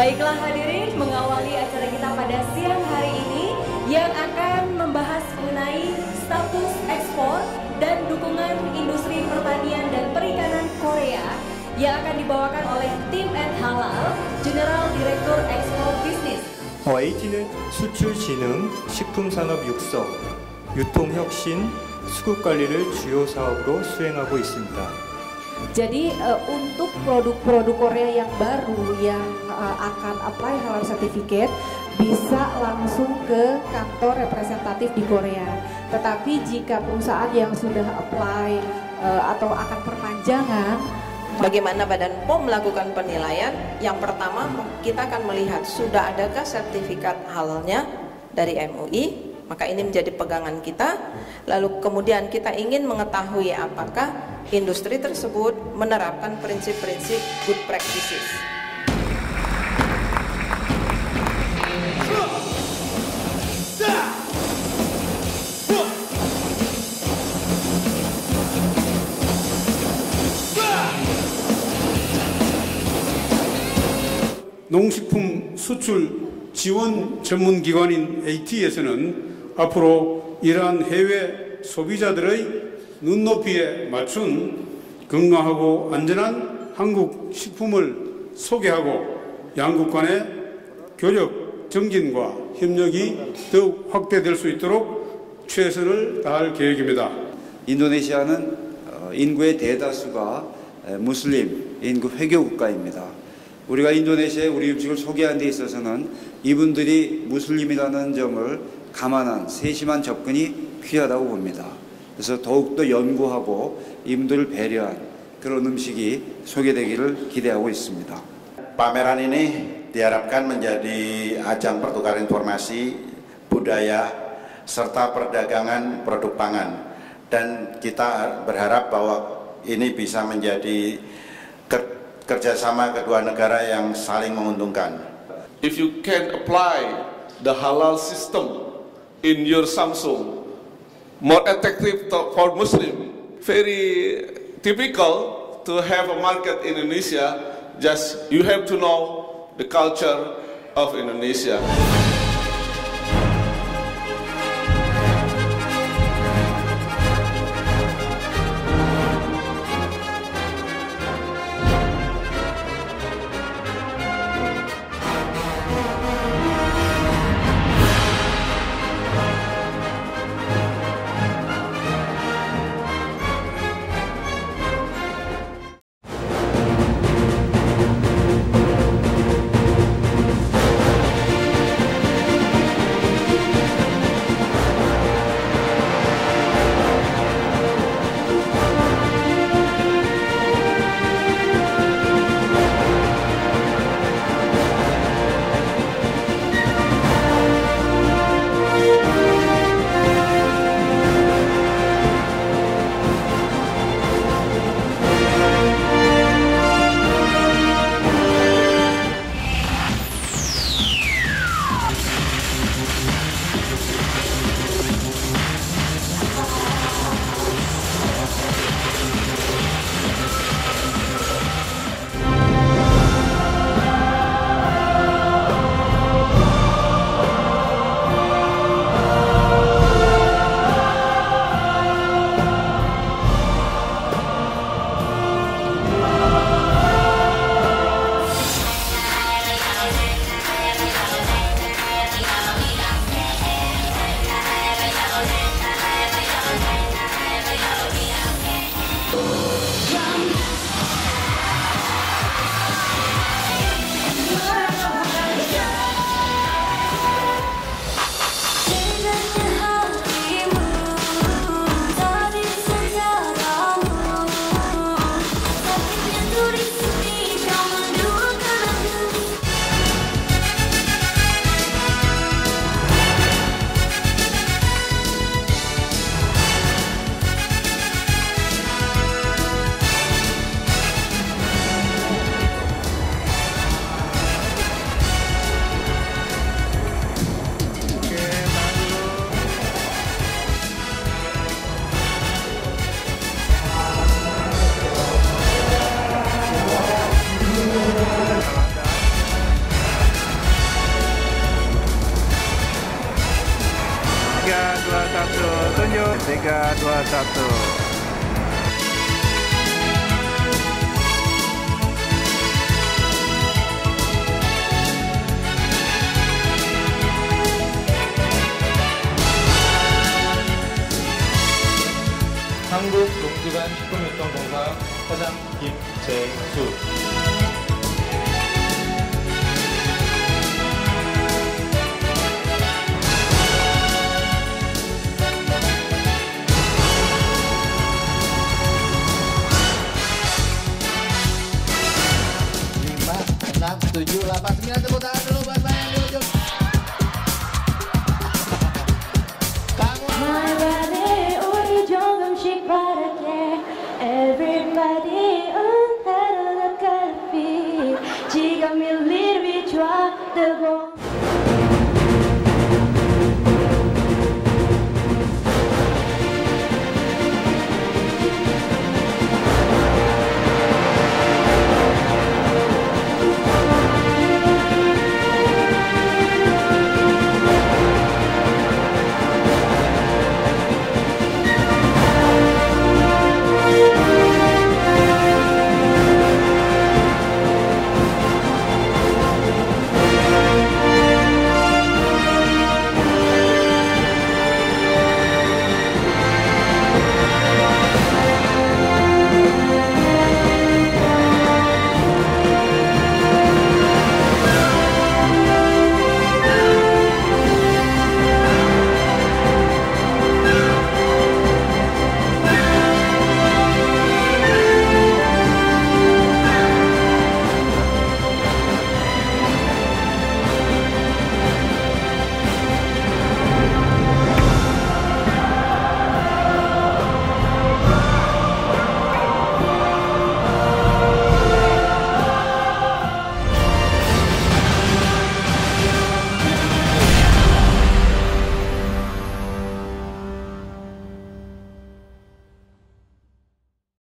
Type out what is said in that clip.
Baiklah hadirin, mengawali acara kita pada siang hari ini yang akan membahas mengenai status ekspor dan dukungan industri pertanian dan perikanan Korea yang akan dibawakan oleh tim Ed Halal, General Direktur Ekspor Bisnis. YT는 수출 진흥, 식품 산업 육성, 유통 혁신, 수급 관리를 주요 사업으로 수행하고 있습니다. Jadi eh, untuk produk-produk Korea yang baru yang eh, akan apply halal certificate bisa langsung ke kantor representatif di Korea. Tetapi jika perusahaan yang sudah apply eh, atau akan perpanjangan Bagaimana Badan POM melakukan penilaian? Yang pertama, kita akan melihat sudah adakah sertifikat halalnya dari MUI, maka ini menjadi pegangan kita. Lalu kemudian kita ingin mengetahui apakah industri tersebut menerapkan prinsip-prinsip good practices. 농식품 수출 지원 전문 기관인 AT에서는 앞으로 이러한 해외 소비자들의 눈높이에 맞춘 건강하고 안전한 한국 식품을 소개하고 양국 간의 교력 정진과 협력이 더욱 확대될 수 있도록 최선을 다할 계획입니다. 인도네시아는 어, 인구의 대다수가 에, 무슬림 인구 회교 국가입니다. 우리가 인도네시아에 우리 음식을 소개하는 데 있어서는 이분들이 무슬림이라는 점을 감안한 세심한 접근이 필요하다고 봅니다. 그래서 더욱더 연구하고 이분들을 배려한 그런 음식이 소개되기를 기대하고 있습니다. Pameran ini diharapkan menjadi ajang pertukaran informasi, budaya, serta perdagangan produk pangan. Dan kita berharap bahwa ini bisa menjadi ker- kerjasama kedua negara yang saling menguntungkan. if you can apply the halal system in your Samsung, more attractive for Muslim, very typical to have a market in Indonesia. Just you have to know the culture of Indonesia. Wabarakatuh. 한국농수관 식품유통공사 사장 김재수 papá, si me de botar.